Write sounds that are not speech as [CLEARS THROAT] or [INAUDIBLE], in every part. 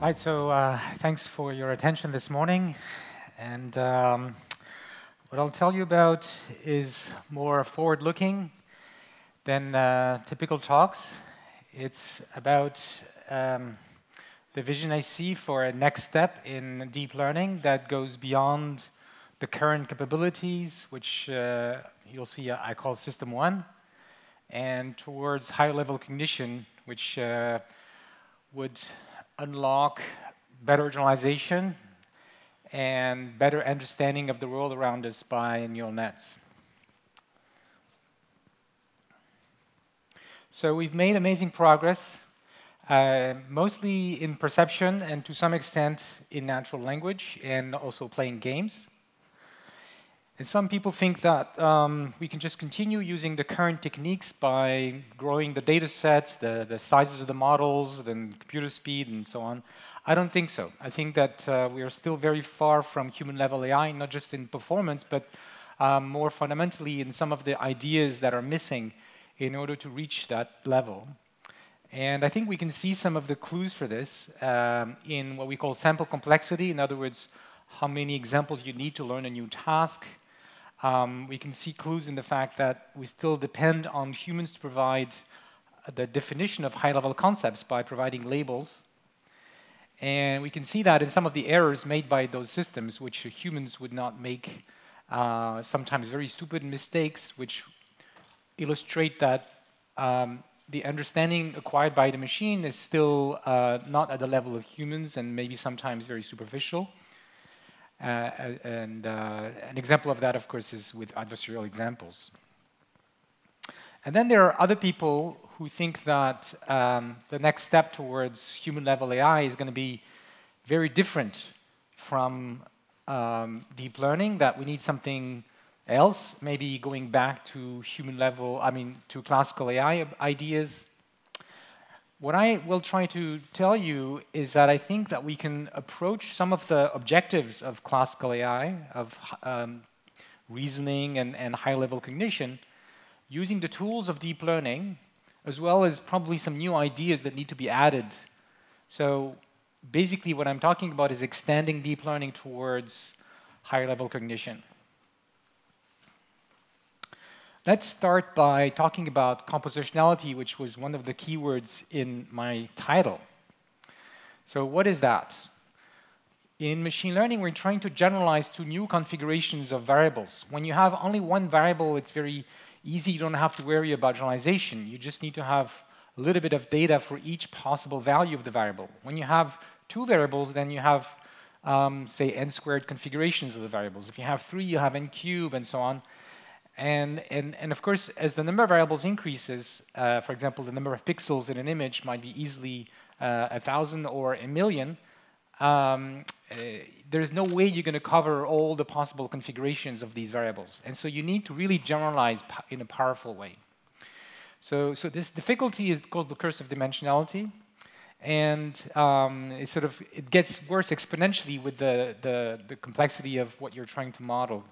Right, so uh, thanks for your attention this morning. And um, what I'll tell you about is more forward looking than uh, typical talks. It's about um, the vision I see for a next step in deep learning that goes beyond the current capabilities, which uh, you'll see I call System 1, and towards higher level cognition, which uh, would unlock better generalization and better understanding of the world around us by neural nets. So we've made amazing progress, uh, mostly in perception and to some extent in natural language and also playing games. And some people think that um, we can just continue using the current techniques by growing the data sets, the, the sizes of the models, the computer speed, and so on. I don't think so. I think that uh, we are still very far from human level AI, not just in performance, but um, more fundamentally in some of the ideas that are missing in order to reach that level. And I think we can see some of the clues for this um, in what we call sample complexity. In other words, how many examples you need to learn a new task, um, we can see clues in the fact that we still depend on humans to provide the definition of high-level concepts by providing labels. And we can see that in some of the errors made by those systems, which humans would not make, uh, sometimes very stupid mistakes, which illustrate that um, the understanding acquired by the machine is still uh, not at the level of humans and maybe sometimes very superficial. Uh, and uh, an example of that, of course, is with adversarial examples. And then there are other people who think that um, the next step towards human-level AI is going to be very different from um, deep learning, that we need something else, maybe going back to human level, I mean, to classical AI ideas, what I will try to tell you is that I think that we can approach some of the objectives of classical AI, of um, reasoning and, and high-level cognition, using the tools of deep learning, as well as probably some new ideas that need to be added. So basically what I'm talking about is extending deep learning towards higher-level cognition. Let's start by talking about compositionality, which was one of the keywords in my title. So what is that? In machine learning, we're trying to generalize to new configurations of variables. When you have only one variable, it's very easy. You don't have to worry about generalization. You just need to have a little bit of data for each possible value of the variable. When you have two variables, then you have, um, say, n squared configurations of the variables. If you have three, you have n cubed, and so on. And, and, and of course, as the number of variables increases, uh, for example, the number of pixels in an image might be easily uh, a thousand or a million, um, uh, there's no way you're going to cover all the possible configurations of these variables. And so you need to really generalize in a powerful way. So, so this difficulty is called the curse of dimensionality. And um, it sort of it gets worse exponentially with the, the, the complexity of what you're trying to model.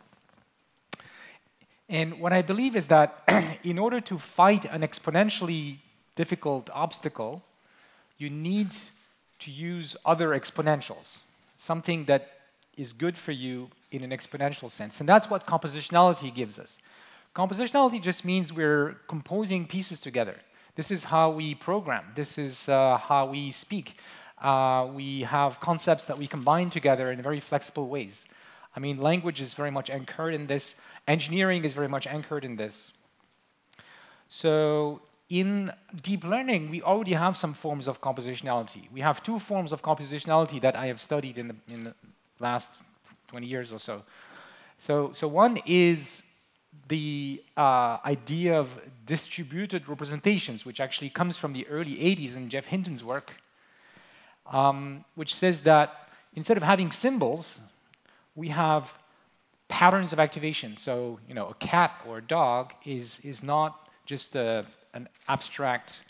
And what I believe is that [CLEARS THROAT] in order to fight an exponentially difficult obstacle, you need to use other exponentials, something that is good for you in an exponential sense. And that's what compositionality gives us. Compositionality just means we're composing pieces together. This is how we program. This is uh, how we speak. Uh, we have concepts that we combine together in very flexible ways. I mean, language is very much anchored in this. Engineering is very much anchored in this. So in deep learning, we already have some forms of compositionality. We have two forms of compositionality that I have studied in the, in the last 20 years or so. So, so one is the uh, idea of distributed representations, which actually comes from the early 80s in Geoff Hinton's work, um, which says that instead of having symbols, we have patterns of activation. So, you know, a cat or a dog is, is not just a, an abstract,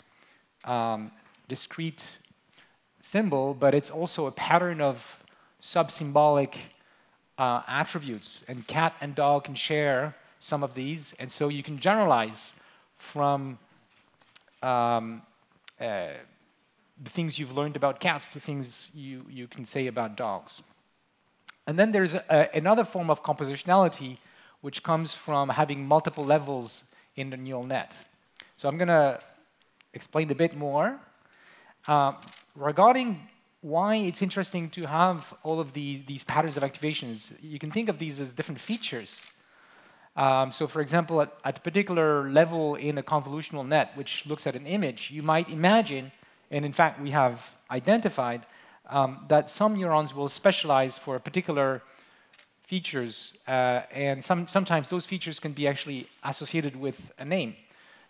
um, discrete symbol, but it's also a pattern of sub-symbolic uh, attributes. And cat and dog can share some of these, and so you can generalize from um, uh, the things you've learned about cats to things you, you can say about dogs. And then there's a, another form of compositionality which comes from having multiple levels in the neural net. So I'm going to explain a bit more. Uh, regarding why it's interesting to have all of these, these patterns of activations, you can think of these as different features. Um, so for example, at, at, a particular level in a convolutional net, which looks at an image, you might imagine, and in fact we have identified, um, that some neurons will specialize for particular features, uh, and some, sometimes those features can be actually associated with a name.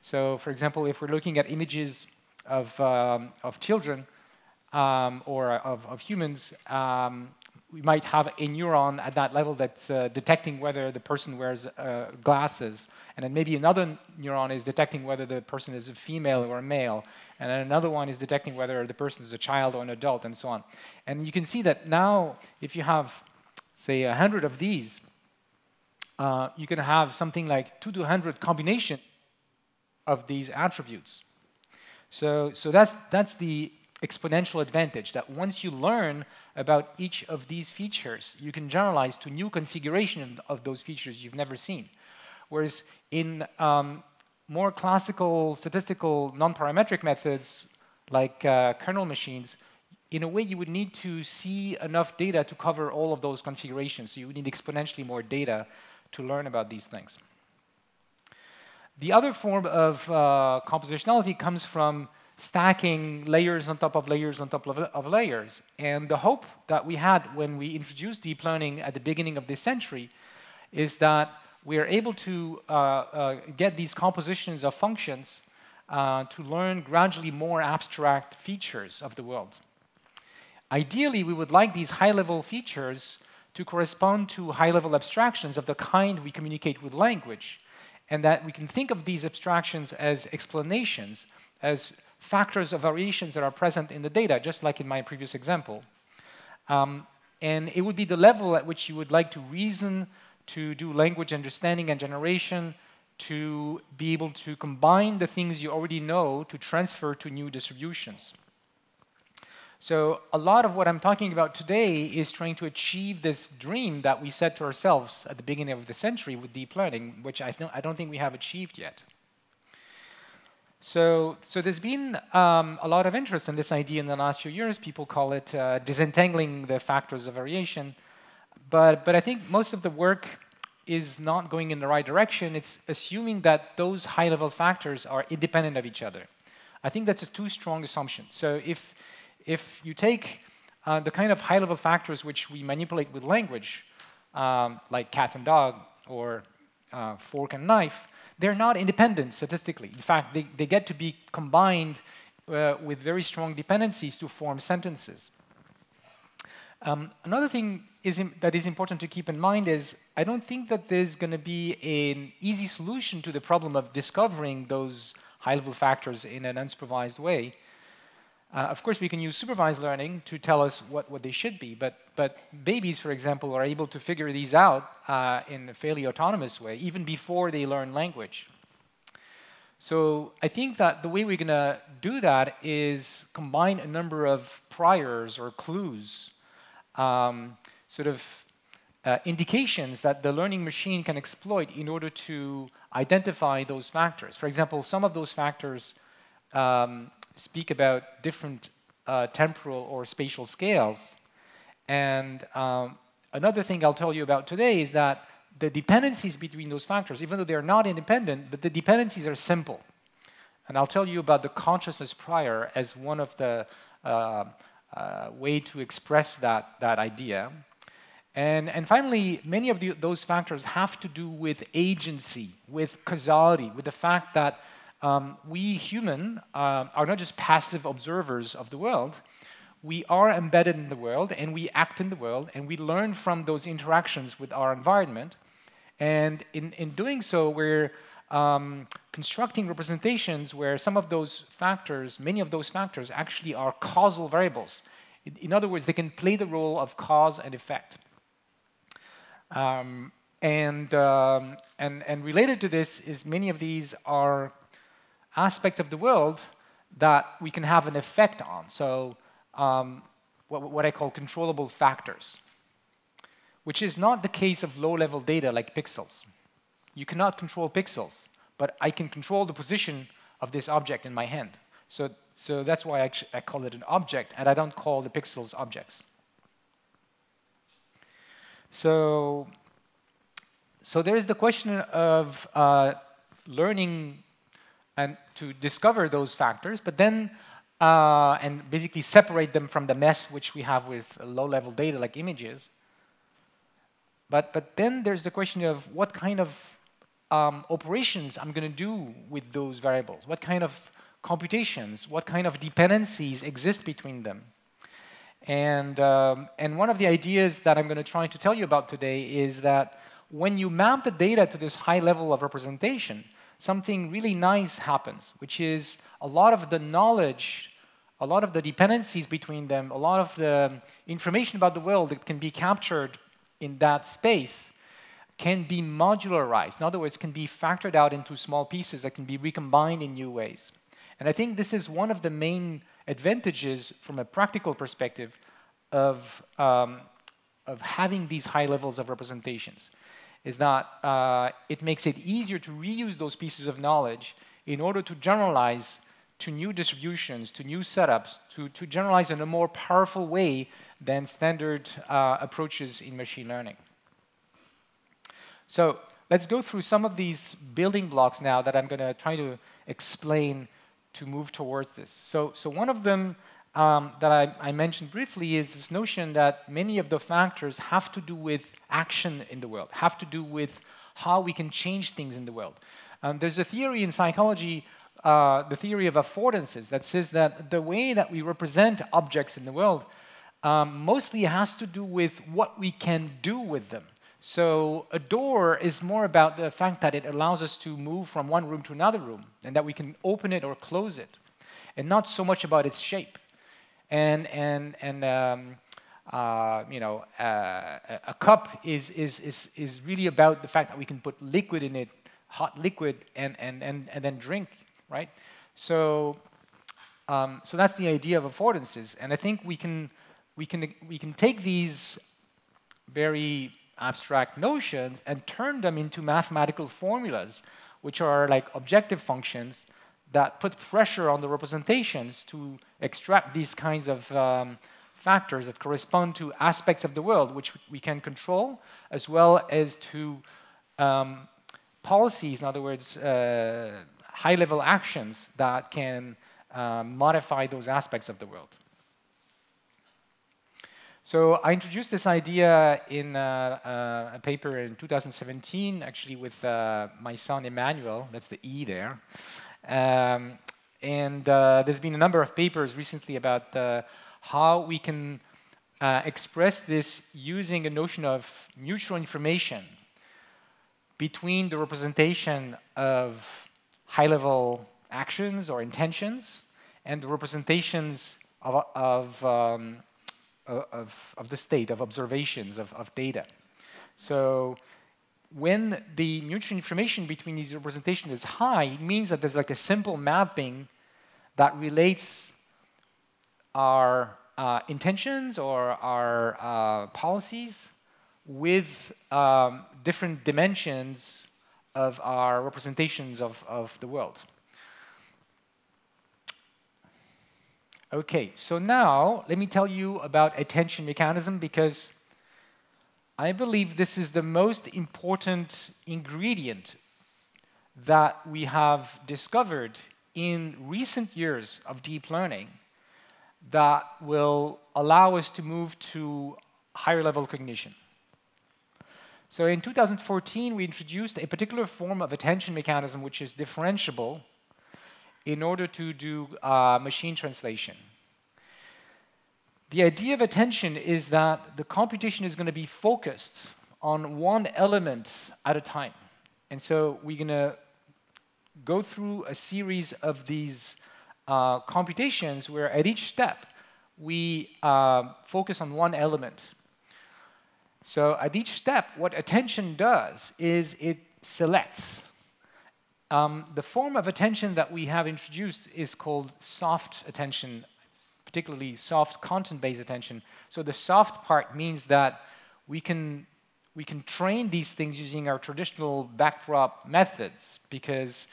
So for example, if we're looking at images of, um, of children um, or of, of humans, um, we might have a neuron at that level that's uh, detecting whether the person wears uh, glasses, and then maybe another neuron is detecting whether the person is a female or a male, and then another one is detecting whether the person is a child or an adult, and so on. And you can see that now, if you have, say, a 100 of these, uh, you can have something like 2 to 100 combination of these attributes. So, so that's, that's the exponential advantage, that once you learn about each of these features, you can generalize to new configuration of those features you've never seen. Whereas in um, more classical statistical non-parametric methods, like uh, kernel machines, in a way you would need to see enough data to cover all of those configurations. So you would need exponentially more data to learn about these things. The other form of uh, compositionality comes from stacking layers on top of layers on top of, of, layers. And the hope that we had when we introduced deep learning at the beginning of this century is that we are able to uh, uh, get these compositions of functions uh, to learn gradually more abstract features of the world. Ideally, we would like these high-level features to correspond to high-level abstractions of the kind we communicate with language, and that we can think of these abstractions as explanations, as factors of variations that are present in the data, just like in my previous example. Um, and it would be the level at which you would like to reason, to do language understanding and generation, to be able to combine the things you already know to transfer to new distributions. So a lot of what I'm talking about today is trying to achieve this dream that we set to ourselves at the beginning of the century with deep learning, which I, th I don't think we have achieved yet. So, so there's been um, a lot of interest in this idea in the last few years. People call it uh, disentangling the factors of variation. But, but I think most of the work is not going in the right direction. It's assuming that those high-level factors are independent of each other. I think that's a too strong assumption. So if, if you take uh, the kind of high-level factors which we manipulate with language, um, like cat and dog, or uh, fork and knife, they're not independent statistically. In fact, they, they get to be combined uh, with very strong dependencies to form sentences. Um, another thing is that is important to keep in mind is I don't think that there's going to be an easy solution to the problem of discovering those high-level factors in an unsupervised way. Uh, of course, we can use supervised learning to tell us what, what they should be, but, but babies, for example, are able to figure these out uh, in a fairly autonomous way, even before they learn language. So I think that the way we're going to do that is combine a number of priors or clues, um, sort of uh, indications that the learning machine can exploit in order to identify those factors. For example, some of those factors um, speak about different uh, temporal or spatial scales. And um, another thing I'll tell you about today is that the dependencies between those factors, even though they're not independent, but the dependencies are simple. And I'll tell you about the consciousness prior as one of the uh, uh, way to express that, that idea. And, and finally, many of the, those factors have to do with agency, with causality, with the fact that um, we human uh, are not just passive observers of the world. We are embedded in the world and we act in the world and we learn from those interactions with our environment. And in, in doing so, we're um, constructing representations where some of those factors, many of those factors, actually are causal variables. In, in other words, they can play the role of cause and effect. Um, and, um, and, and related to this is many of these are aspects of the world that we can have an effect on. So um, what, what I call controllable factors, which is not the case of low-level data like pixels. You cannot control pixels, but I can control the position of this object in my hand. So, so that's why I, I call it an object, and I don't call the pixels objects. So, so there is the question of uh, learning and to discover those factors, but then uh, and basically separate them from the mess which we have with low-level data like images. But, but then there's the question of what kind of um, operations I'm going to do with those variables, what kind of computations, what kind of dependencies exist between them. And, um, and one of the ideas that I'm going to try to tell you about today is that when you map the data to this high level of representation, something really nice happens, which is a lot of the knowledge, a lot of the dependencies between them, a lot of the information about the world that can be captured in that space can be modularized. In other words, can be factored out into small pieces that can be recombined in new ways. And I think this is one of the main advantages from a practical perspective of, um, of having these high levels of representations is that uh, it makes it easier to reuse those pieces of knowledge in order to generalize to new distributions, to new setups, to, to generalize in a more powerful way than standard uh, approaches in machine learning. So let's go through some of these building blocks now that I'm going to try to explain to move towards this. So, so one of them um, that I, I, mentioned briefly is this notion that many of the factors have to do with action in the world, have to do with how we can change things in the world. Um, there's a theory in psychology, uh, the theory of affordances, that says that the way that we represent objects in the world um, mostly has to do with what we can do with them. So a door is more about the fact that it allows us to move from one room to another room and that we can open it or close it, and not so much about its shape. And, and, and um, uh, you know, uh, a cup is, is, is, is really about the fact that we can put liquid in it, hot liquid, and, and, and, and then drink, right? So, um, so that's the idea of affordances. And I think we can, we can, we can take these very abstract notions and turn them into mathematical formulas, which are like objective functions that put pressure on the representations to extract these kinds of um, factors that correspond to aspects of the world which we can control, as well as to um, policies, in other words, uh, high-level actions that can uh, modify those aspects of the world. So I introduced this idea in uh, uh, a paper in 2017, actually with uh, my son Emmanuel, that's the E there. Um, and uh, there's been a number of papers recently about uh, how we can uh, express this using a notion of mutual information between the representation of high-level actions or intentions and the representations of, of um, of, of the state, of observations, of, of data. So when the mutual information between these representations is high, it means that there's like a simple mapping that relates our uh, intentions or our uh, policies with um, different dimensions of our representations of, of the world. Okay, so now let me tell you about attention mechanism because I believe this is the most important ingredient that we have discovered in recent years of deep learning that will allow us to move to higher level cognition. So in 2014, we introduced a particular form of attention mechanism which is differentiable in order to do uh, machine translation. The idea of attention is that the computation is going to be focused on one element at a time. And so we're going to go through a series of these uh, computations where at each step we uh, focus on one element. So at each step, what attention does is it selects Um, the form of attention that we have introduced is called soft attention, particularly soft content-based attention. So the soft part means that we can, we can train these things using our traditional backprop methods because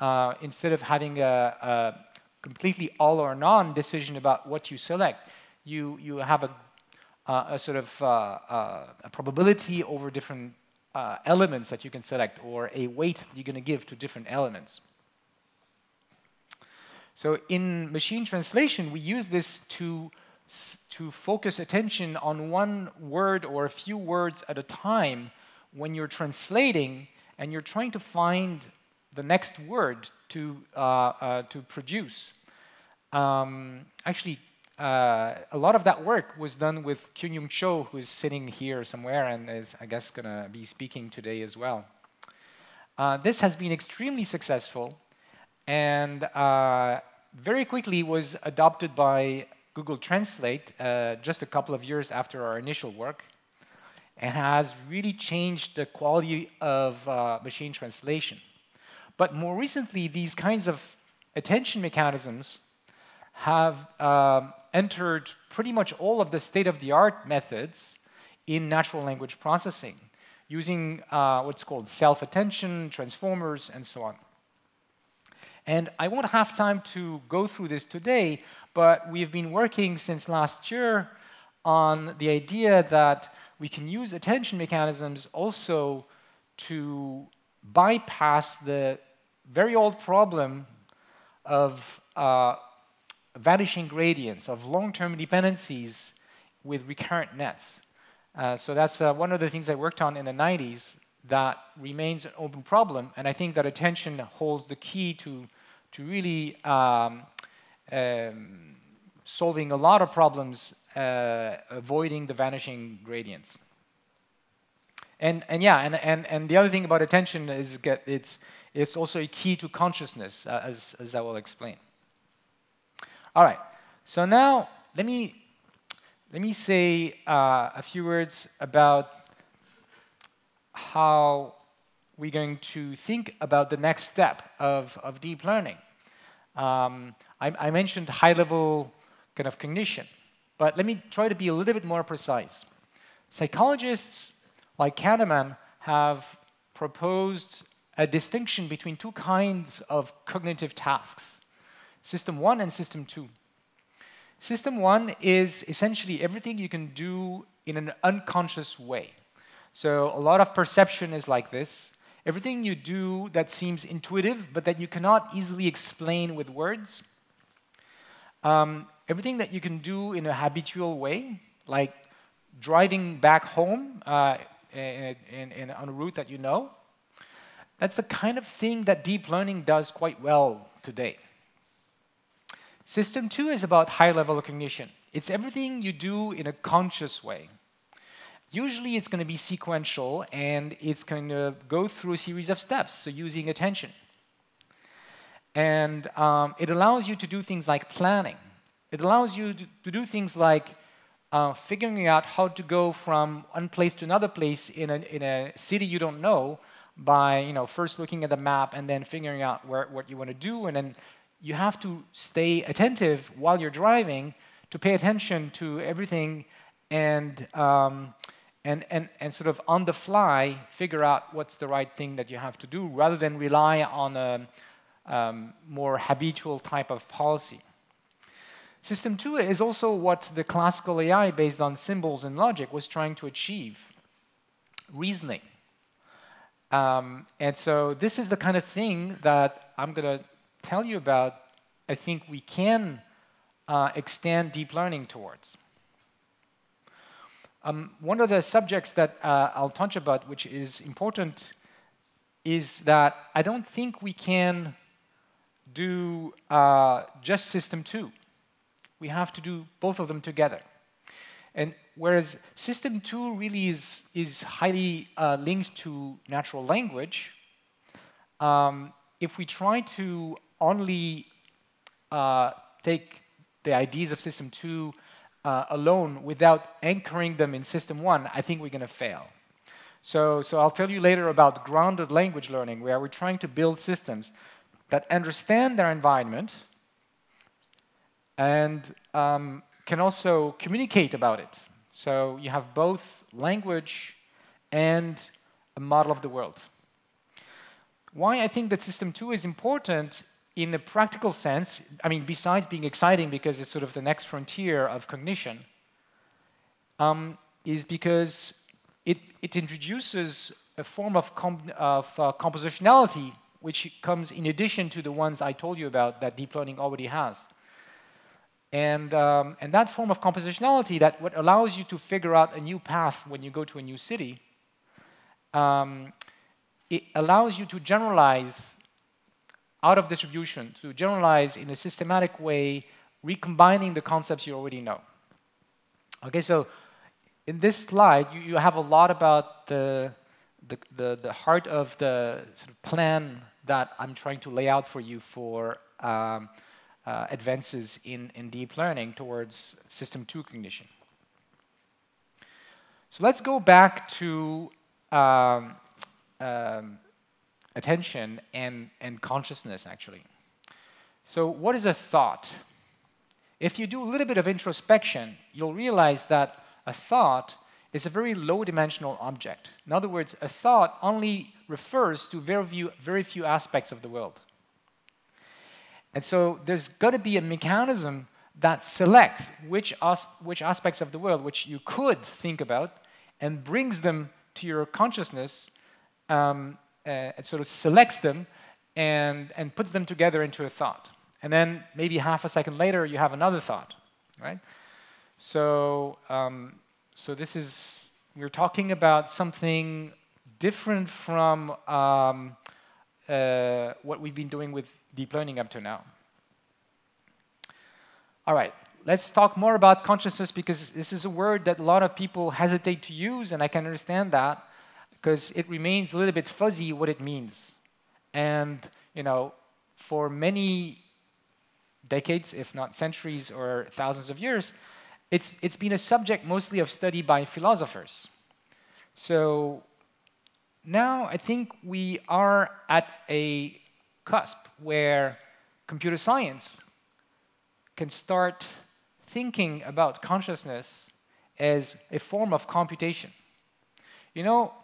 uh, instead of having a, a, completely all or none decision about what you select, you, you have a, uh, a sort of uh, uh a probability over different uh, elements that you can select or a weight that you're going to give to different elements. So in machine translation, we use this to, to focus attention on one word or a few words at a time when you're translating and you're trying to find the next word to, uh, uh, to produce. Um, actually, uh, a lot of that work was done with Kyung Cho, who is sitting here somewhere and is, I guess, going to be speaking today as well. Uh, this has been extremely successful and uh, very quickly was adopted by Google Translate uh, just a couple of years after our initial work and has really changed the quality of uh, machine translation. But more recently, these kinds of attention mechanisms have um, entered pretty much all of the state-of-the-art methods in natural language processing, using uh, what's called self-attention, transformers, and so on. And I won't have time to go through this today, but we've been working since last year on the idea that we can use attention mechanisms also to bypass the very old problem of uh, vanishing gradients, of long-term dependencies with recurrent nets. Uh, so that's uh, one of the things I worked on in the 90s that remains an open problem, and I think that attention holds the key to, to really um, um, solving a lot of problems, uh, avoiding the vanishing gradients. And, and yeah, and, and, and the other thing about attention is get, it's, it's also a key to consciousness, uh, as, as I will explain. All right, so now let me, let me say uh, a few words about how we're going to think about the next step of, of deep learning. Um, I, I mentioned high-level kind of cognition, but let me try to be a little bit more precise. Psychologists like Kahneman have proposed a distinction between two kinds of cognitive tasks. System 1 and System 2. System 1 is essentially everything you can do in an unconscious way. So a lot of perception is like this. Everything you do that seems intuitive, but that you cannot easily explain with words. Um, everything that you can do in a habitual way, like driving back home uh, in, in, in, on a route that you know. That's the kind of thing that deep learning does quite well today. System two is about high level cognition. It's everything you do in a conscious way. Usually it's going to be sequential and it's going to go through a series of steps, so using attention. And um, it allows you to do things like planning. It allows you to, to do things like uh, figuring out how to go from one place to another place in a, in a city you don't know by you know, first looking at the map and then figuring out where, what you want to do and then you have to stay attentive while you're driving to pay attention to everything and, um, and, and, and sort of on the fly figure out what's the right thing that you have to do rather than rely on a um, more habitual type of policy. System 2 is also what the classical AI based on symbols and logic was trying to achieve, reasoning. Um, and so this is the kind of thing that I'm going to tell you about, I think we can uh, extend deep learning towards. Um, one of the subjects that uh, I'll touch about, which is important, is that I don't think we can do uh, just system two. We have to do both of them together. And whereas system two really is, is highly uh, linked to natural language, um, if we try to only uh, take the ideas of system two uh, alone without anchoring them in system one, I think we're going to fail. So, so I'll tell you later about grounded language learning, where we're trying to build systems that understand their environment and um, can also communicate about it. So you have both language and a model of the world. Why I think that System 2 is important in a practical sense, I mean, besides being exciting because it's sort of the next frontier of cognition, um, is because it, it introduces a form of, of uh, compositionality which comes in addition to the ones I told you about that deep learning already has. And, um, and that form of compositionality that what allows you to figure out a new path when you go to a new city, um, it allows you to generalize out of distribution, to generalize in a systematic way, recombining the concepts you already know. Okay, so in this slide, you, you have a lot about the, the, the, the heart of the sort of plan that I'm trying to lay out for you for um, uh, advances in, in deep learning towards system two cognition. So let's go back to um, um, attention and, and consciousness, actually. So what is a thought? If you do a little bit of introspection, you'll realize that a thought is a very low-dimensional object. In other words, a thought only refers to very few, very few aspects of the world. And so there's got to be a mechanism that selects which, as which aspects of the world which you could think about and brings them to your consciousness um, uh, and sort of selects them and, and puts them together into a thought. And then maybe half a second later, you have another thought, right? So, um, so this is, we're talking about something different from um, uh, what we've been doing with deep learning up to now. All right, let's talk more about consciousness because this is a word that a lot of people hesitate to use, and I can understand that because it remains a little bit fuzzy what it means. And, you know, for many decades, if not centuries or thousands of years, it's, it's been a subject mostly of study by philosophers. So now I think we are at a cusp where computer science can start thinking about consciousness as a form of computation. You know,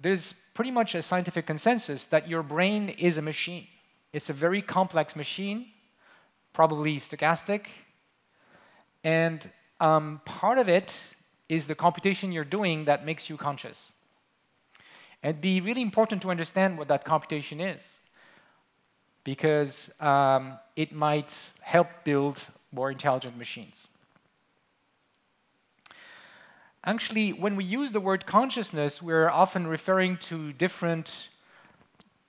there's pretty much a scientific consensus that your brain is a machine. It's a very complex machine, probably stochastic, and um, part of it is the computation you're doing that makes you conscious. It'd be really important to understand what that computation is because um, it might help build more intelligent machines. Actually, when we use the word consciousness, we're often referring to different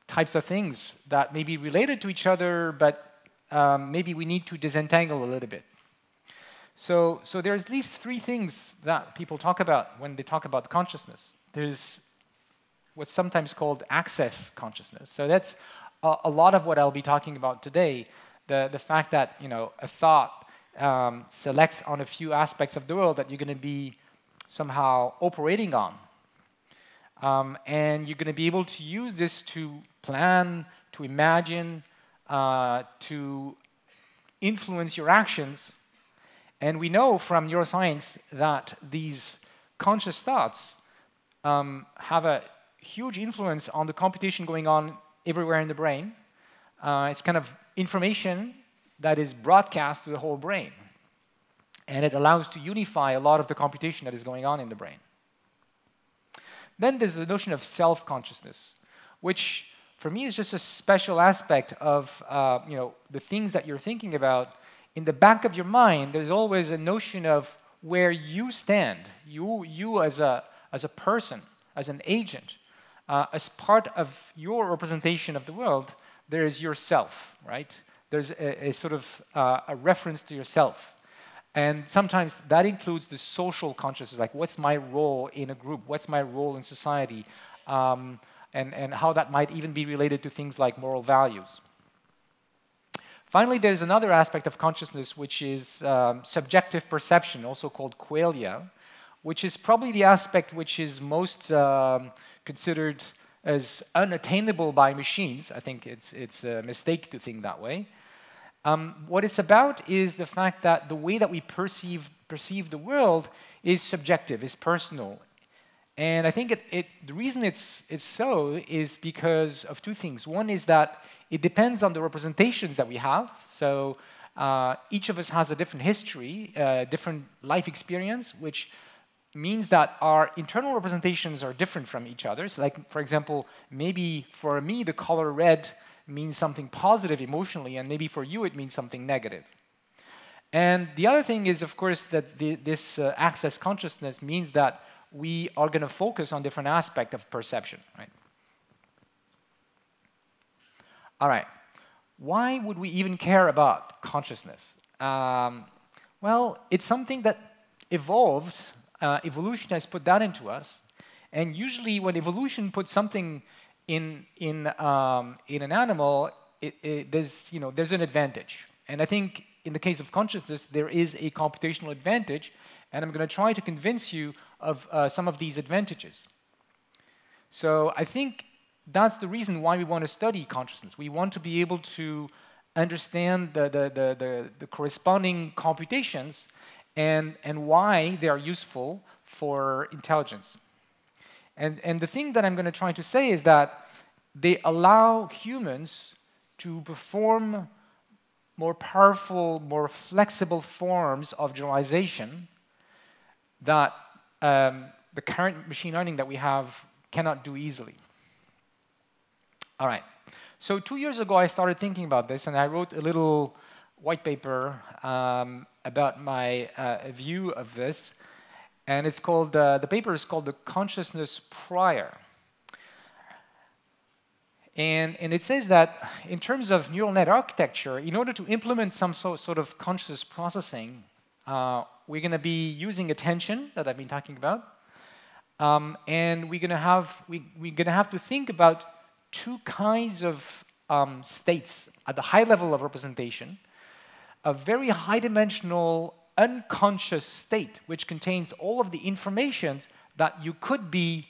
types of things that may be related to each other, but um, maybe we need to disentangle a little bit. So, so there's at least three things that people talk about when they talk about consciousness. There's what's sometimes called access consciousness. So that's a, a lot of what I'll be talking about today. The, the fact that you know, a thought um, selects on a few aspects of the world that you're going to be somehow operating on. Um, and you're going to be able to use this to plan, to imagine, uh, to influence your actions and we know from neuroscience that these conscious thoughts um, have a huge influence on the computation going on everywhere in the brain. Uh, it's kind of information that is broadcast to the whole brain. And it allows to unify a lot of the computation that is going on in the brain. Then there's the notion of self-consciousness, which for me is just a special aspect of uh, you know, the things that you're thinking about in the back of your mind, there's always a notion of where you stand, you, you as, a, as a person, as an agent, uh, as part of your representation of the world, there is yourself, right? There's a, a sort of uh, a reference to yourself. And sometimes that includes the social consciousness, like what's my role in a group, what's my role in society, um, and, and how that might even be related to things like moral values. Finally, there's another aspect of consciousness which is um, subjective perception, also called qualia, which is probably the aspect which is most um, considered as unattainable by machines. I think it's, it's a mistake to think that way. Um, what it's about is the fact that the way that we perceive, perceive the world is subjective, is personal. And I think it, it, the reason it's, it's so is because of two things. One is that it depends on the representations that we have. So uh, each of us has a different history, uh, different life experience, which means that our internal representations are different from each other. So like, for example, maybe for me, the color red means something positive emotionally, and maybe for you, it means something negative. And the other thing is, of course, that the, this uh, access consciousness means that we are going to focus on different aspects of perception, right? All right. Why would we even care about consciousness? Um, well, it's something that evolved uh, evolution has put that into us. And usually when evolution puts something in, in, um, in an animal, it, it, there's, you know, there's an advantage. And I think in the case of consciousness, there is a computational advantage, and I'm going to try to convince you of uh, some of these advantages. So I think that's the reason why we want to study consciousness. We want to be able to understand the, the, the, the, the corresponding computations and, and why they are useful for intelligence. And, and the thing that I'm going to try to say is that they allow humans to perform more powerful, more flexible forms of generalization that um, the current machine learning that we have cannot do easily. All right. So two years ago, I started thinking about this, and I wrote a little white paper um, about my uh, view of this. And it's called, uh, the paper is called The Consciousness Prior. And, and it says that in terms of neural net architecture, in order to implement some so, sort of conscious processing, uh, we're going to be using attention that I've been talking about. Um, and we're going to have we, we're going to have to think about two kinds of um, states at the high level of representation a very high dimensional unconscious state which contains all of the information that you could be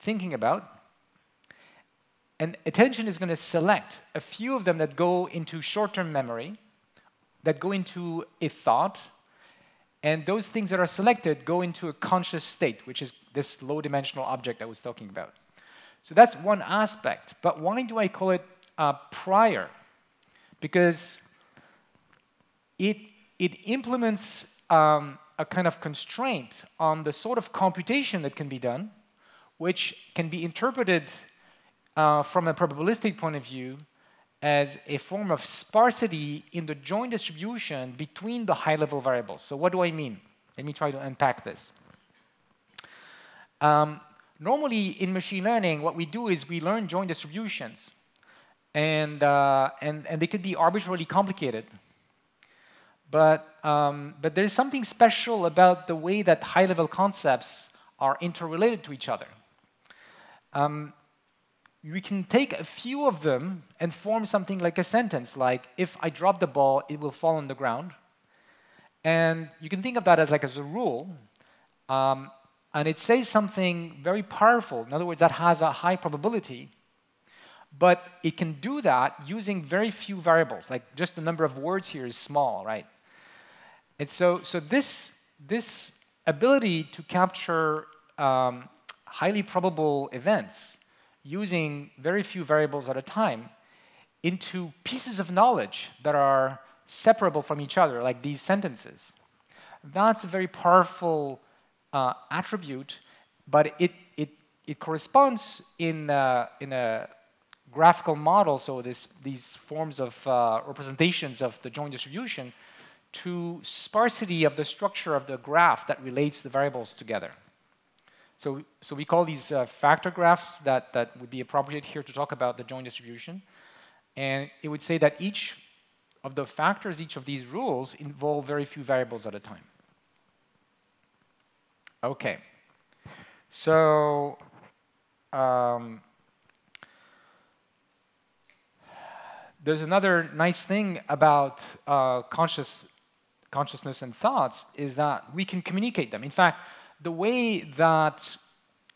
thinking about. And attention is going to select a few of them that go into short-term memory, that go into a thought, and those things that are selected go into a conscious state, which is this low-dimensional object I was talking about. So that's one aspect. But why do I call it uh, prior? Because it, it implements um, a kind of constraint on the sort of computation that can be done, which can be interpreted uh, from a probabilistic point of view as a form of sparsity in the joint distribution between the high-level variables. So what do I mean? Let me try to unpack this. Um, normally, in machine learning, what we do is we learn joint distributions. And, uh, and, and they could be arbitrarily complicated. But, um, but there's something special about the way that high-level concepts are interrelated to each other. Um, we can take a few of them and form something like a sentence, like, if I drop the ball, it will fall on the ground. And you can think of that as like as a rule. Um, and it says something very powerful. In other words, that has a high probability. But it can do that using very few variables. Like just the number of words here is small, right? And so, so this, this ability to capture um, highly probable events using very few variables at a time into pieces of knowledge that are separable from each other, like these sentences. That's a very powerful uh, attribute, but it, it, it corresponds in, uh, in a graphical model, so this, these forms of uh, representations of the joint distribution, to sparsity of the structure of the graph that relates the variables together. So, so we call these uh, factor graphs that, that would be appropriate here to talk about the joint distribution. And it would say that each of the factors, each of these rules, involve very few variables at a time. Okay. So um, there's another nice thing about uh, conscious consciousness and thoughts is that we can communicate them. In fact, the way that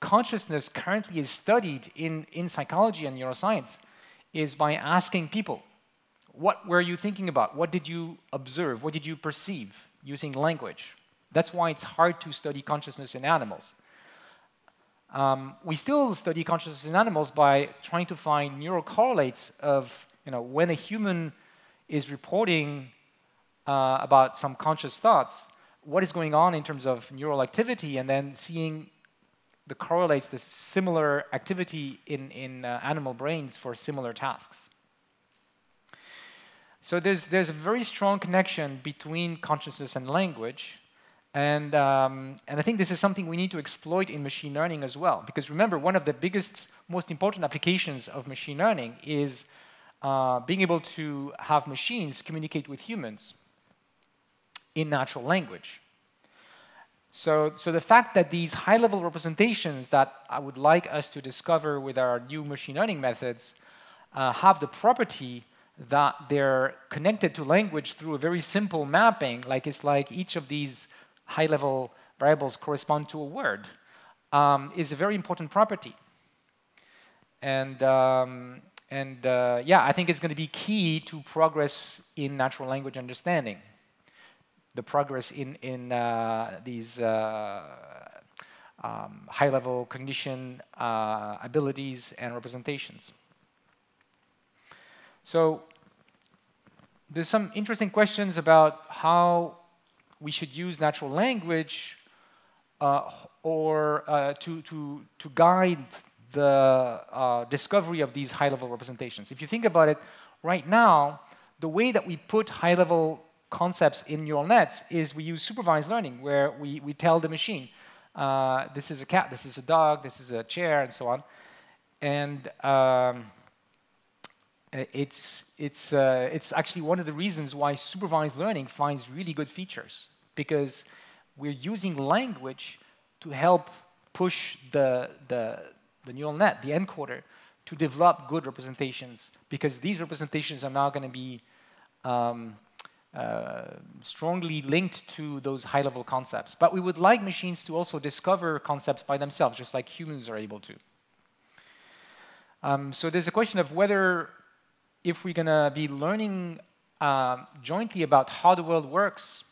consciousness currently is studied in, in psychology and neuroscience is by asking people, what were you thinking about? What did you observe? What did you perceive using language? That's why it's hard to study consciousness in animals. Um, we still study consciousness in animals by trying to find neural correlates of you know, when a human is reporting uh, about some conscious thoughts, what is going on in terms of neural activity, and then seeing the correlates the similar activity in, in uh, animal brains for similar tasks. So there's, there's a very strong connection between consciousness and language. And, um, and I think this is something we need to exploit in machine learning as well. Because remember, one of the biggest, most important applications of machine learning is uh, being able to have machines communicate with humans in natural language. So, so the fact that these high-level representations that I would like us to discover with our new machine learning methods uh, have the property that they're connected to language through a very simple mapping, like it's like each of these high-level variables correspond to a word, um, is a very important property. And, um, and uh, yeah, I think it's going to be key to progress in natural language understanding the progress in, in uh, these uh, um, high-level cognition uh, abilities and representations. So there's some interesting questions about how we should use natural language uh, or uh, to, to, to guide the uh, discovery of these high-level representations. If you think about it, right now, the way that we put high-level concepts in neural nets is we use supervised learning, where we, we tell the machine, uh, this is a cat, this is a dog, this is a chair, and so on. And um, it's, it's, uh, it's actually one of the reasons why supervised learning finds really good features, because we're using language to help push the, the, the neural net, the encoder, to develop good representations, because these representations are now going to be um, uh, strongly linked to those high-level concepts. But we would like machines to also discover concepts by themselves, just like humans are able to. Um, so there's a question of whether, if we're going to be learning uh, jointly about how the world works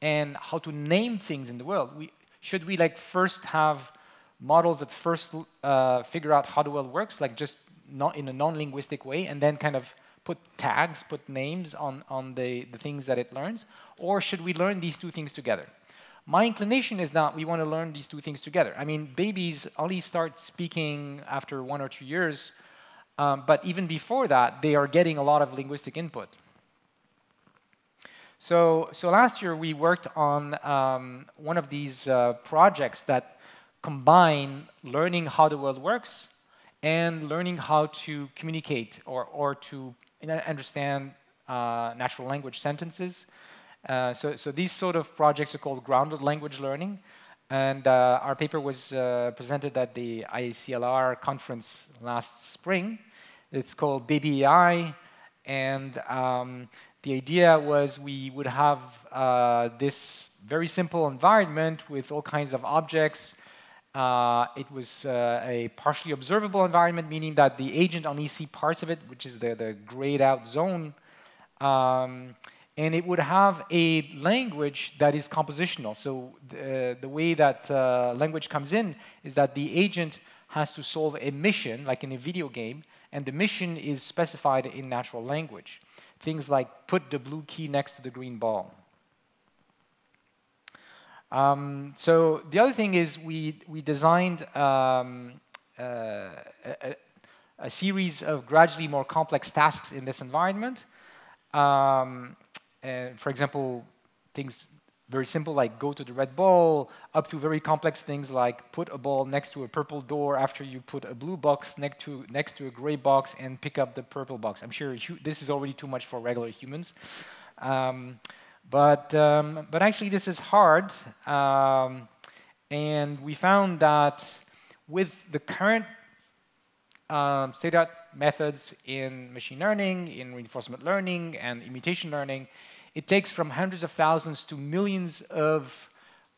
and how to name things in the world, we, should we like first have models that first uh, figure out how the world works, like just not in a non-linguistic way, and then kind of put tags, put names on, on the, the things that it learns? Or should we learn these two things together? My inclination is that we want to learn these two things together. I mean, babies only start speaking after one or two years, um, but even before that, they are getting a lot of linguistic input. So, so last year we worked on um, one of these uh, projects that combine learning how the world works and learning how to communicate or, or to understand uh, natural language sentences. Uh, so, so these sort of projects are called grounded language learning. And uh, our paper was uh, presented at the ICLR conference last spring. It's called Baby AI. And um, the idea was we would have uh, this very simple environment with all kinds of objects uh, it was uh, a partially observable environment, meaning that the agent only see parts of it, which is the, the grayed out zone. Um, and it would have a language that is compositional. So the, the way that uh, language comes in is that the agent has to solve a mission, like in a video game, and the mission is specified in natural language. Things like put the blue key next to the green ball. Um, so the other thing is we, we designed um, uh, a, a, series of gradually more complex tasks in this environment. Um, for example, things very simple like go to the red ball, up to very complex things like put a ball next to a purple door after you put a blue box next to, next to a gray box and pick up the purple box. I'm sure this is already too much for regular humans. But, um, but actually, this is hard. Um, and we found that with the current um, state-of-art methods in machine learning, in reinforcement learning, and imitation learning, it takes from hundreds of thousands to millions of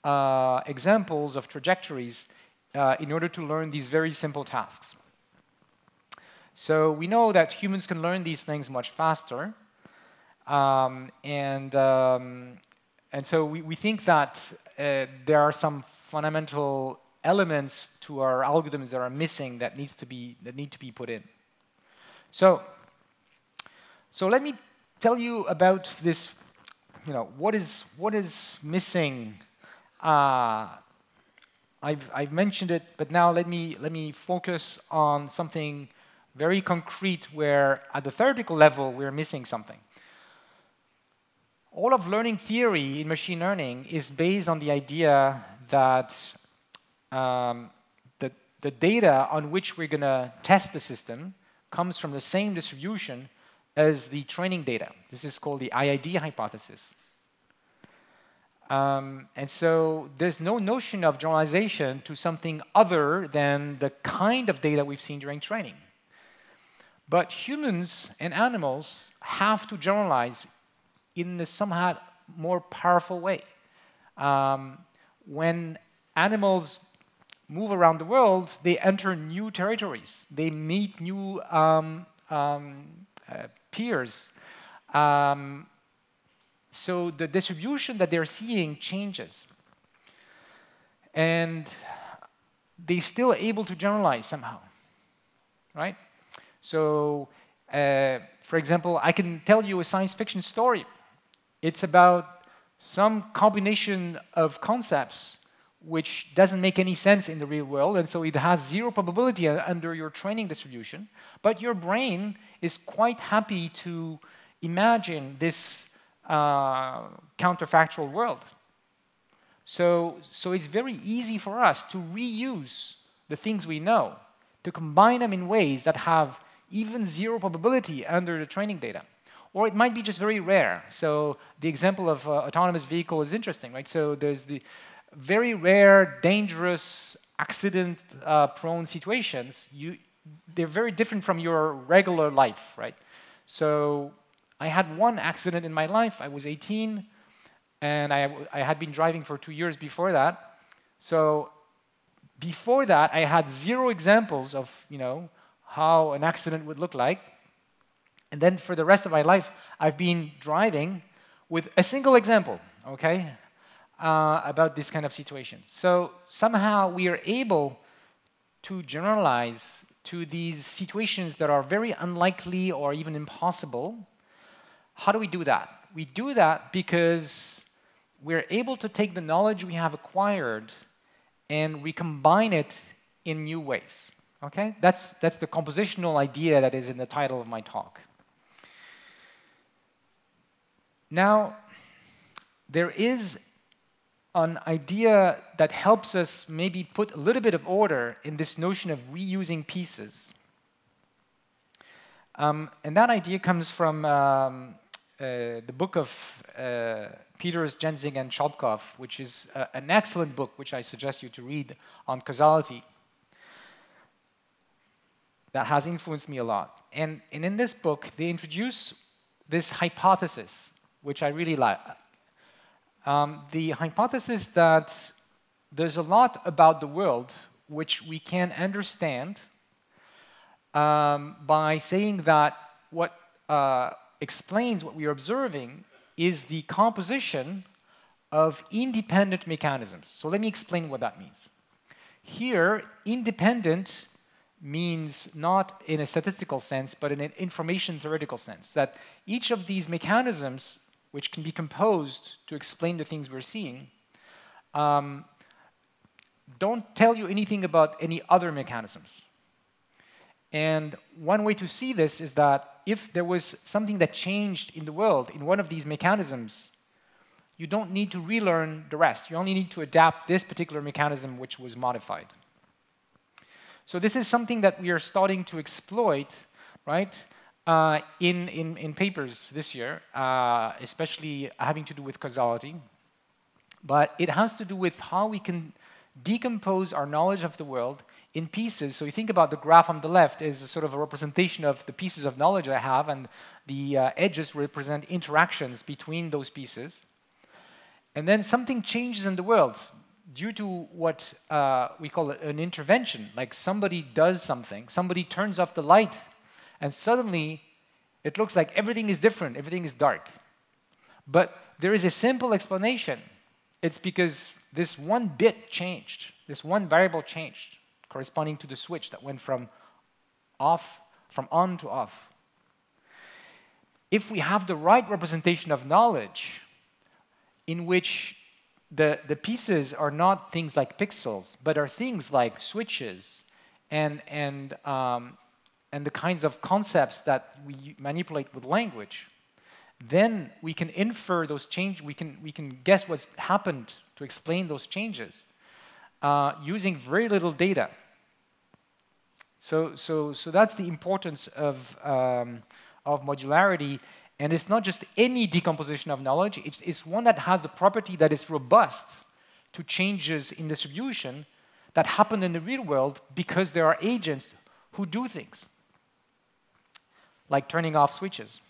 uh, examples of trajectories uh, in order to learn these very simple tasks. So we know that humans can learn these things much faster. Um, and, um, and so we, we think that uh, there are some fundamental elements to our algorithms that are missing that, needs to be, that need to be put in. So, so let me tell you about this, you know, what is, what is missing uh, I've, I've mentioned it, but now let me, let me focus on something very concrete where at the theoretical level we're missing something. All of learning theory in machine learning is based on the idea that um, the, the data on which we're going to test the system comes from the same distribution as the training data. This is called the IID hypothesis. Um, and so there's no notion of generalization to something other than the kind of data we've seen during training. But humans and animals have to generalize in a somehow more powerful way. Um, when animals move around the world, they enter new territories. They meet new um, um, uh, peers. Um, so the distribution that they're seeing changes. And they're still able to generalize somehow, right? So, uh, for example, I can tell you a science fiction story. It's about some combination of concepts which doesn't make any sense in the real world, and so it has zero probability under your training distribution, but your brain is quite happy to imagine this uh, counterfactual world. So, so it's very easy for us to reuse the things we know, to combine them in ways that have even zero probability under the training data. Or it might be just very rare. So the example of uh, autonomous vehicle is interesting, right? So there's the very rare, dangerous, accident-prone uh, situations. You, they're very different from your regular life, right? So I had one accident in my life. I was 18, and I, I had been driving for two years before that. So before that, I had zero examples of, you know, how an accident would look like. And then for the rest of my life, I've been driving with a single example, okay, uh, about this kind of situation. So somehow we are able to generalize to these situations that are very unlikely or even impossible how do we do that? We do that because we're able to take the knowledge we have acquired and we combine it in new ways. Okay? That's, that's the compositional idea that is in the title of my talk. Now, there is an idea that helps us maybe put a little bit of order in this notion of reusing pieces. Um, and that idea comes from um, uh, the book of uh, Peters, Janzing, and Schölkopf, which is uh, an excellent book, which I suggest you to read on causality. That has influenced me a lot. And, and in this book, they introduce this hypothesis, which I really like. Um, the hypothesis that there's a lot about the world which we can understand um, by saying that what uh, explains what we are observing is the composition of independent mechanisms. So let me explain what that means. Here, independent means not in a statistical sense, but in an information theoretical sense, that each of these mechanisms, which can be composed to explain the things we're seeing, um, don't tell you anything about any other mechanisms. And one way to see this is that if there was something that changed in the world in one of these mechanisms, you don't need to relearn the rest. You only need to adapt this particular mechanism which was modified. So this is something that we are starting to exploit, right, uh, in, in, in papers this year, uh, especially having to do with causality. But it has to do with how we can decompose our knowledge of the world in pieces. So you think about the graph on the left is sort of a representation of the pieces of knowledge I have, and the uh, edges represent interactions between those pieces. And then something changes in the world due to what uh, we call an intervention, like somebody does something, somebody turns off the light, and suddenly it looks like everything is different, everything is dark. But there is a simple explanation. It's because this one bit changed, this one variable changed, corresponding to the switch that went from off, from on to off. If we have the right representation of knowledge, in which the, the pieces are not things like pixels, but are things like switches and, and, um, and the kinds of concepts that we manipulate with language, then we can infer those changes, we can, we can guess what's happened to explain those changes uh, using very little data. So, so, so that's the importance of, um, of modularity. And it's not just any decomposition of knowledge, it's, it's one that has a property that is robust to changes in distribution that happen in the real world because there are agents who do things, like turning off switches.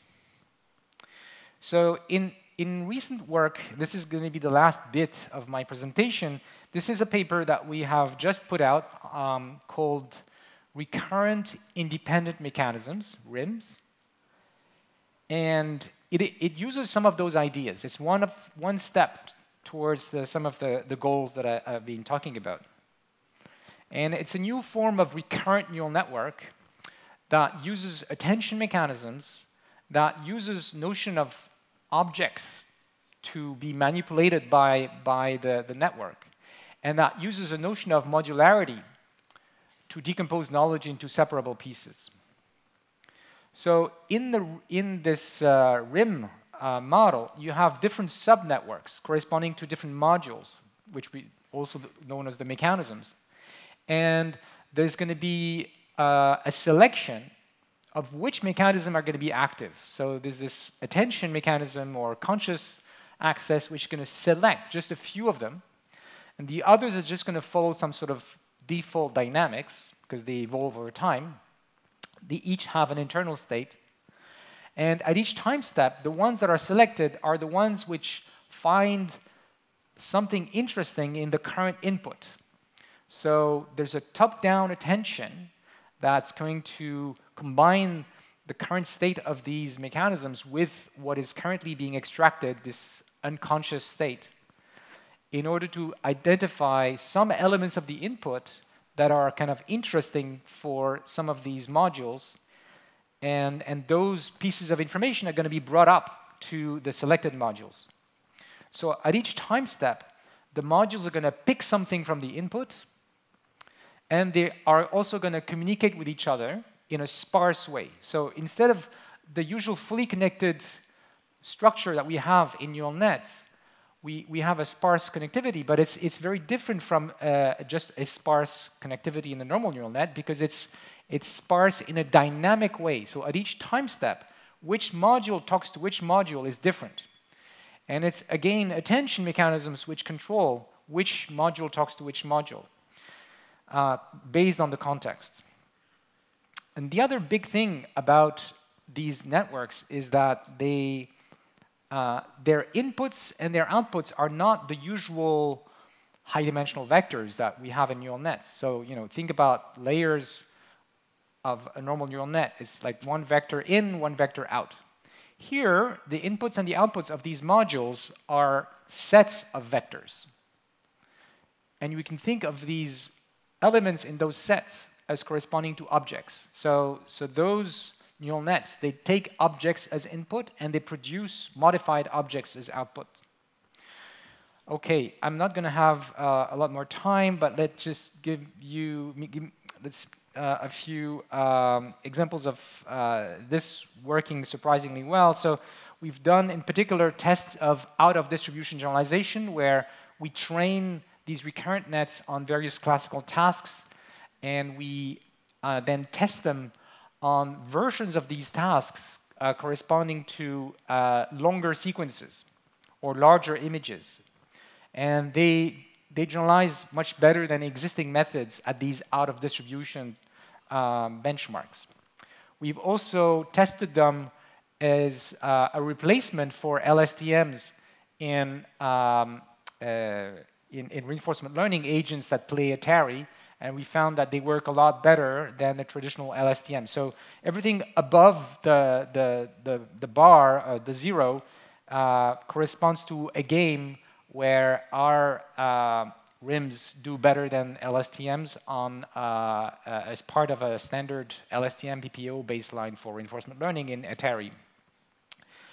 So in, in recent work, this is going to be the last bit of my presentation, this is a paper that we have just put out um, called Recurrent Independent Mechanisms, RIMS. And it, it uses some of those ideas. It's one, of, one step towards the, some of the, the goals that I, I've been talking about. And it's a new form of recurrent neural network that uses attention mechanisms, that uses notion of objects to be manipulated by, by the, the network. And that uses a notion of modularity to decompose knowledge into separable pieces. So in, the, in this uh, RIM uh, model, you have different subnetworks corresponding to different modules, which we also known as the mechanisms. And there's going to be uh, a selection of which mechanism are going to be active. So there's this attention mechanism or conscious access which is going to select just a few of them. And the others are just going to follow some sort of default dynamics because they evolve over time. They each have an internal state. And at each time step, the ones that are selected are the ones which find something interesting in the current input. So there's a top-down attention that's going to combine the current state of these mechanisms with what is currently being extracted, this unconscious state, in order to identify some elements of the input that are kind of interesting for some of these modules. And, and those pieces of information are going to be brought up to the selected modules. So at each time step, the modules are going to pick something from the input, and they are also going to communicate with each other in a sparse way. So instead of the usual fully connected structure that we have in neural nets, we, we have a sparse connectivity, but it's, it's very different from uh, just a sparse connectivity in the normal neural net because it's, it's sparse in a dynamic way. So at each time step, which module talks to which module is different. And it's, again, attention mechanisms which control which module talks to which module uh, based on the context. And the other big thing about these networks is that they uh, their inputs and their outputs are not the usual high-dimensional vectors that we have in neural nets. So, you know, think about layers of a normal neural net. It's like one vector in, one vector out. Here, the inputs and the outputs of these modules are sets of vectors. And we can think of these elements in those sets as corresponding to objects. So, so those neural nets. They take objects as input and they produce modified objects as output. Okay, I'm not going to have uh, a lot more time, but let's just give you give, let's, uh, a few um, examples of uh, this working surprisingly well. So we've done, in particular, tests of out-of-distribution generalization, where we train these recurrent nets on various classical tasks, and we uh, then test them on versions of these tasks uh, corresponding to uh, longer sequences or larger images. And they, they generalize much better than existing methods at these out-of-distribution um, benchmarks. We've also tested them as uh, a replacement for LSTMs in, um, uh, in, in, reinforcement learning agents that play Atari, and we found that they work a lot better than the traditional LSTM. So everything above the, the, the, the bar, uh, the zero, uh, corresponds to a game where our uh, RIMs do better than LSTMs on, uh, uh, as part of a standard LSTM PPO baseline for reinforcement learning in Atari.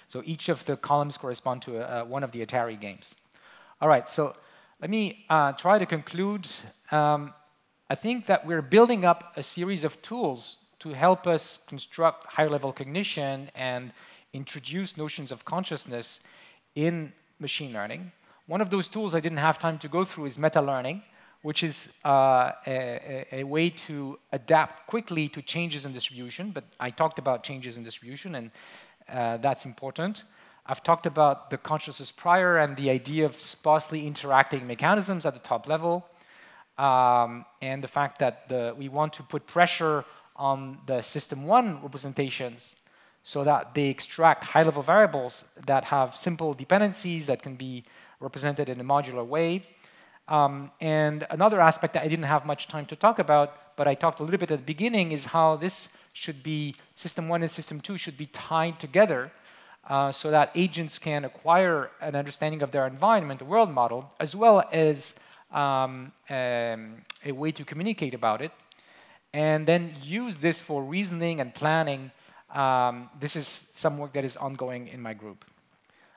So each of the columns correspond to a, one of the Atari games. All right, so let me uh, try to conclude. Um, I think that we're building up a series of tools to help us construct higher-level cognition and introduce notions of consciousness in machine learning. One of those tools I didn't have time to go through is meta-learning, which is uh, a, a, way to adapt quickly to changes in distribution, but I talked about changes in distribution, and uh, that's important. I've talked about the consciousness prior and the idea of sparsely interacting mechanisms at the top level, um, and the fact that the, we want to put pressure on the system one representations so that they extract high-level variables that have simple dependencies that can be represented in a modular way. Um, and another aspect that I didn't have much time to talk about, but I talked a little bit at the beginning, is how this should be, system one and system two should be tied together uh, so that agents can acquire an understanding of their environment, a world model, as well as um, um, a way to communicate about it, and then use this for reasoning and planning. Um, this is some work that is ongoing in my group.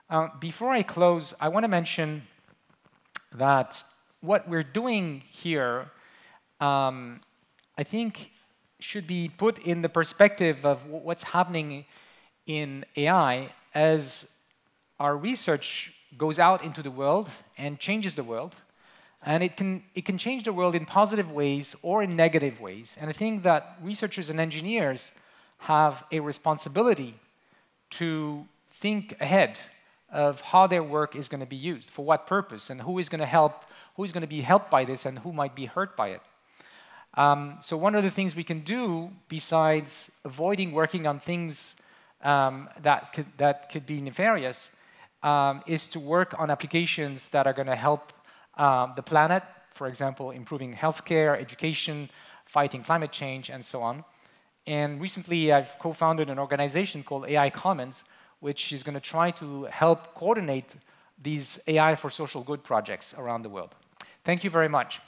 Uh, before I close, I want to mention that what we're doing here, um, I think, should be put in the perspective of what's happening in AI as our research goes out into the world and changes the world. And it can, it can change the world in positive ways or in negative ways. And I think that researchers and engineers have a responsibility to think ahead of how their work is going to be used, for what purpose, and who is going to help, who is going to be helped by this, and who might be hurt by it. Um, so one of the things we can do, besides avoiding working on things um, that, could, that could be nefarious, um, is to work on applications that are going to help um, the planet, for example, improving healthcare, education, fighting climate change, and so on. And recently, I've co-founded an organization called AI Commons, which is going to try to help coordinate these AI for social good projects around the world. Thank you very much.